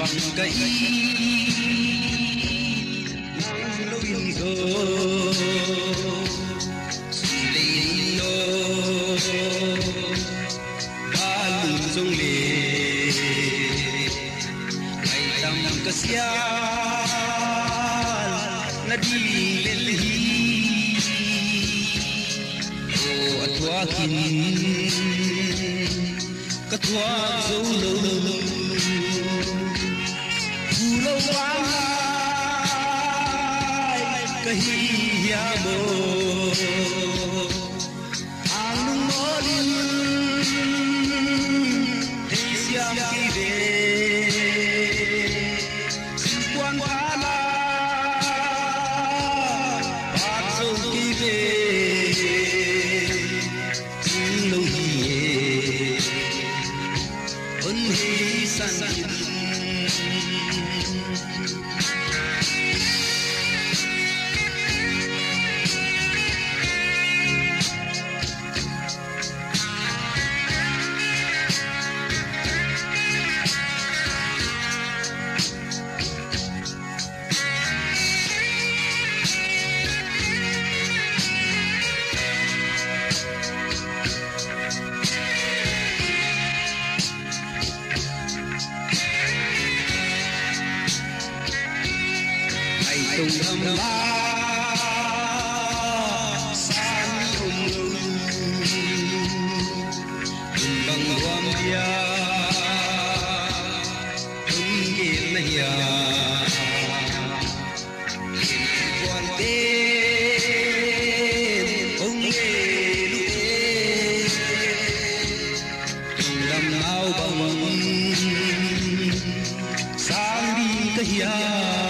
bằng cây nắng lối in gió lì lô ba lùn rong lệ ngày tâm cái xia na đi lên hi ô atua kin cái tua dấu lâu lâu Yeah, amor. Ngày tung ba sáng san hùng hùng bằng loam bia hùng yên này Yeah.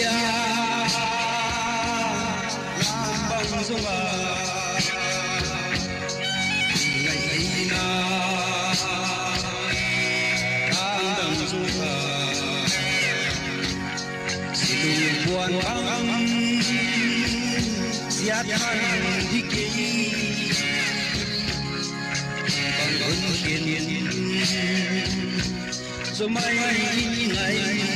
呀，难忘苏玛，亲爱的，难忘苏玛，是用不完的思念，滴滴。难忘的思念，苏玛呀，苏玛。